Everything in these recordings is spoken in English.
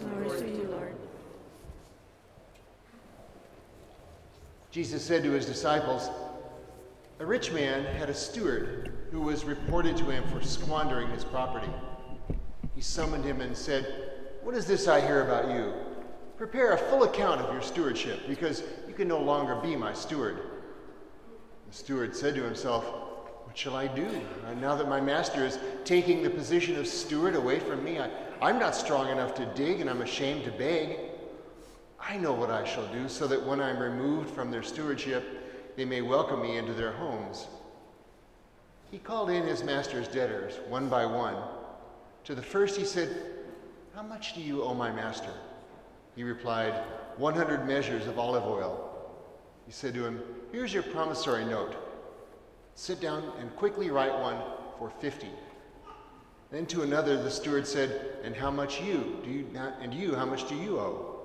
Glory to you, Lord. Jesus said to his disciples, A rich man had a steward who was reported to him for squandering his property. He summoned him and said, What is this I hear about you? Prepare a full account of your stewardship, because you can no longer be my steward. The steward said to himself, shall I do? Now that my master is taking the position of steward away from me, I, I'm not strong enough to dig, and I'm ashamed to beg. I know what I shall do, so that when I'm removed from their stewardship, they may welcome me into their homes. He called in his master's debtors, one by one. To the first he said, How much do you owe my master? He replied, 100 measures of olive oil. He said to him, Here's your promissory note. Sit down and quickly write one for 50. Then to another the steward said, And how much you? Do you and you, how much do you owe?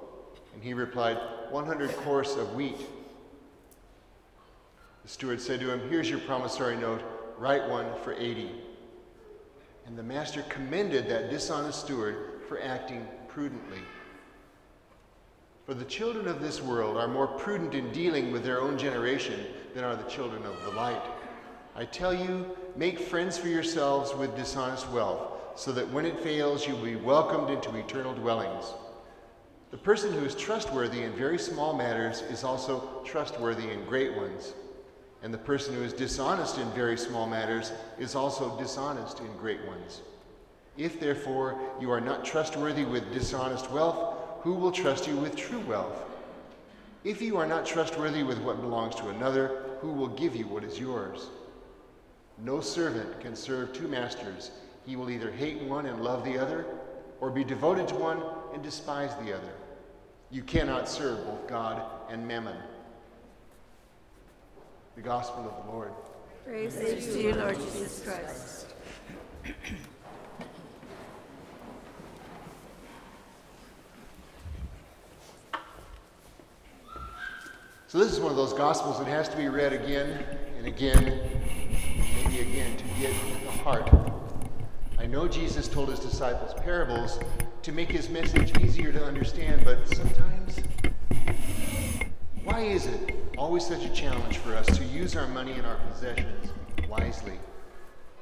And he replied, 100 kors of wheat. The steward said to him, Here's your promissory note. Write one for 80. And the master commended that dishonest steward for acting prudently. For the children of this world are more prudent in dealing with their own generation than are the children of the light. I tell you, make friends for yourselves with dishonest wealth, so that when it fails, you will be welcomed into eternal dwellings. The person who is trustworthy in very small matters is also trustworthy in great ones. And the person who is dishonest in very small matters is also dishonest in great ones. If, therefore, you are not trustworthy with dishonest wealth, who will trust you with true wealth? If you are not trustworthy with what belongs to another, who will give you what is yours? No servant can serve two masters. He will either hate one and love the other, or be devoted to one and despise the other. You cannot serve both God and mammon. The Gospel of the Lord. Praise, Praise to you, Lord Jesus Christ. So, this is one of those Gospels that has to be read again and again, again, to get the heart. I know Jesus told his disciples parables to make his message easier to understand, but sometimes, why is it always such a challenge for us to use our money and our possessions wisely?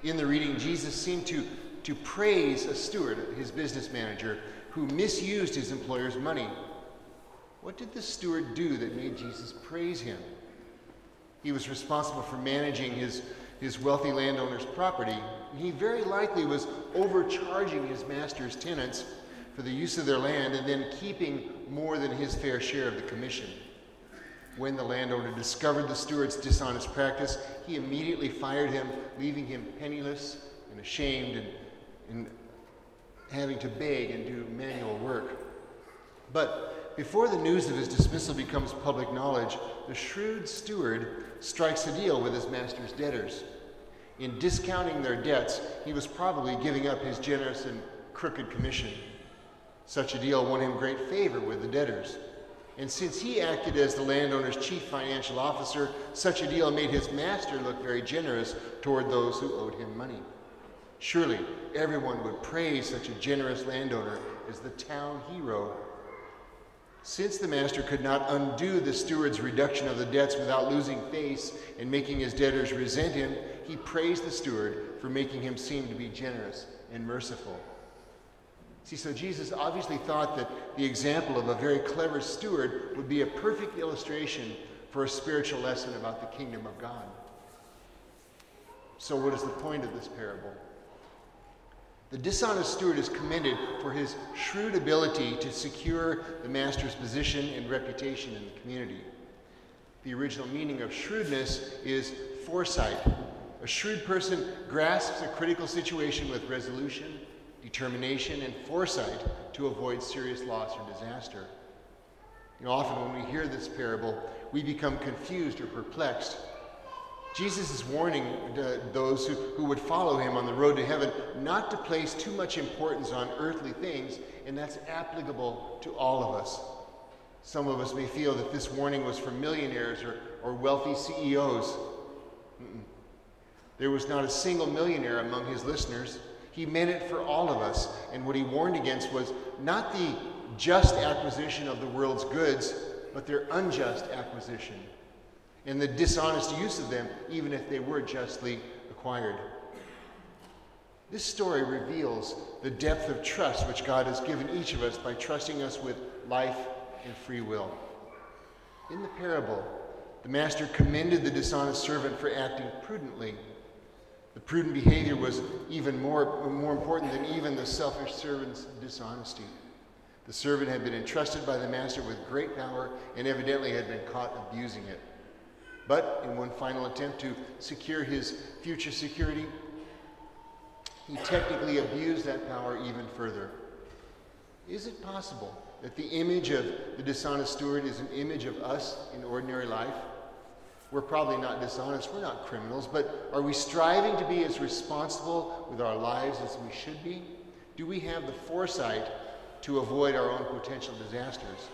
In the reading, Jesus seemed to, to praise a steward, his business manager, who misused his employer's money. What did the steward do that made Jesus praise him? He was responsible for managing his, his wealthy landowner's property. He very likely was overcharging his master's tenants for the use of their land and then keeping more than his fair share of the commission. When the landowner discovered the steward's dishonest practice, he immediately fired him, leaving him penniless and ashamed and, and having to beg and do manual work. But before the news of his dismissal becomes public knowledge, the shrewd steward strikes a deal with his master's debtors. In discounting their debts, he was probably giving up his generous and crooked commission. Such a deal won him great favor with the debtors. And since he acted as the landowner's chief financial officer, such a deal made his master look very generous toward those who owed him money. Surely everyone would praise such a generous landowner as the town hero. Since the master could not undo the steward's reduction of the debts without losing face and making his debtors resent him, he praised the steward for making him seem to be generous and merciful. See, so Jesus obviously thought that the example of a very clever steward would be a perfect illustration for a spiritual lesson about the kingdom of God. So, what is the point of this parable? The dishonest steward is commended for his shrewd ability to secure the master's position and reputation in the community. The original meaning of shrewdness is foresight. A shrewd person grasps a critical situation with resolution determination, and foresight to avoid serious loss or disaster. Often when we hear this parable, we become confused or perplexed. Jesus is warning those who, who would follow him on the road to heaven not to place too much importance on earthly things, and that's applicable to all of us. Some of us may feel that this warning was for millionaires or, or wealthy CEOs. Mm-mm. There was not a single millionaire among his listeners. He meant it for all of us. And what he warned against was not the just acquisition of the world's goods, but their unjust acquisition, and the dishonest use of them, even if they were justly acquired. This story reveals the depth of trust which God has given each of us by trusting us with life and free will. In the parable, the master commended the dishonest servant for acting prudently. The prudent behavior was even more, more important than even the selfish servant's dishonesty. The servant had been entrusted by the master with great power and evidently had been caught abusing it. But in one final attempt to secure his future security, he technically abused that power even further. Is it possible that the image of the dishonest steward is an image of us in ordinary life? We're probably not dishonest, we're not criminals, but are we striving to be as responsible with our lives as we should be? Do we have the foresight to avoid our own potential disasters?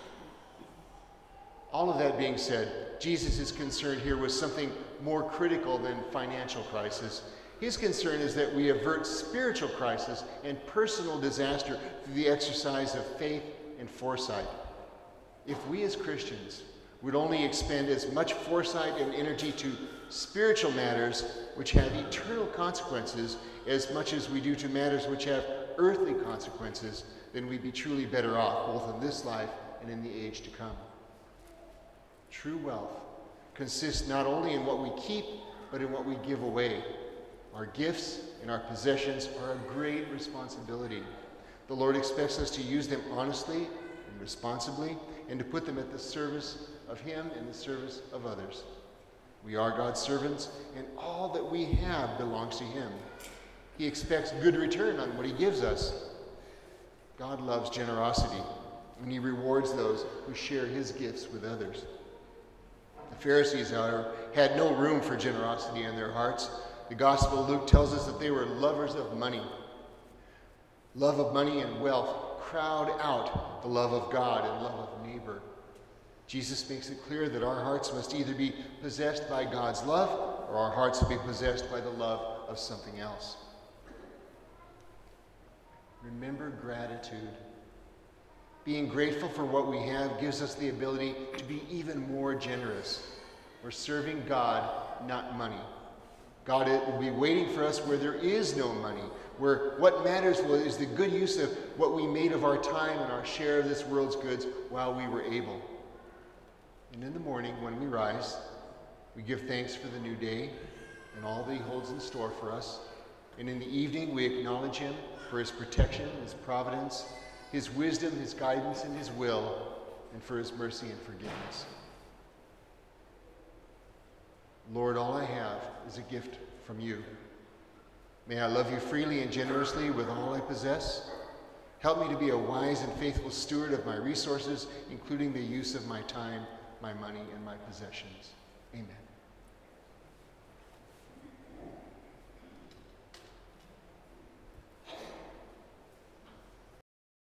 All of that being said, Jesus' is concerned here with something more critical than financial crisis. His concern is that we avert spiritual crisis and personal disaster through the exercise of faith and foresight. If we as Christians would only expend as much foresight and energy to spiritual matters which have eternal consequences as much as we do to matters which have earthly consequences, then we'd be truly better off, both in this life and in the age to come. True wealth consists not only in what we keep, but in what we give away. Our gifts and our possessions are a great responsibility. The Lord expects us to use them honestly and responsibly and to put them at the service of Him and the service of others. We are God's servants, and all that we have belongs to Him. He expects good return on what He gives us. God loves generosity, and He rewards those who share His gifts with others. The Pharisees, however, had no room for generosity in their hearts. The Gospel of Luke tells us that they were lovers of money. Love of money and wealth crowd out the love of God and love of neighbor. Jesus makes it clear that our hearts must either be possessed by God's love or our hearts will be possessed by the love of something else. Remember gratitude. Being grateful for what we have gives us the ability to be even more generous. We're serving God, not money. God will be waiting for us where there is no money, where what matters is the good use of what we made of our time and our share of this world's goods while we were able. And in the morning, when we rise, we give thanks for the new day and all that He holds in store for us. And in the evening, we acknowledge Him for His protection, His providence, His wisdom, His guidance, and His will, and for His mercy and forgiveness. Lord, all I have is a gift from you. May I love you freely and generously with all I possess. Help me to be a wise and faithful steward of my resources, including the use of my time, my money, and my possessions. Amen.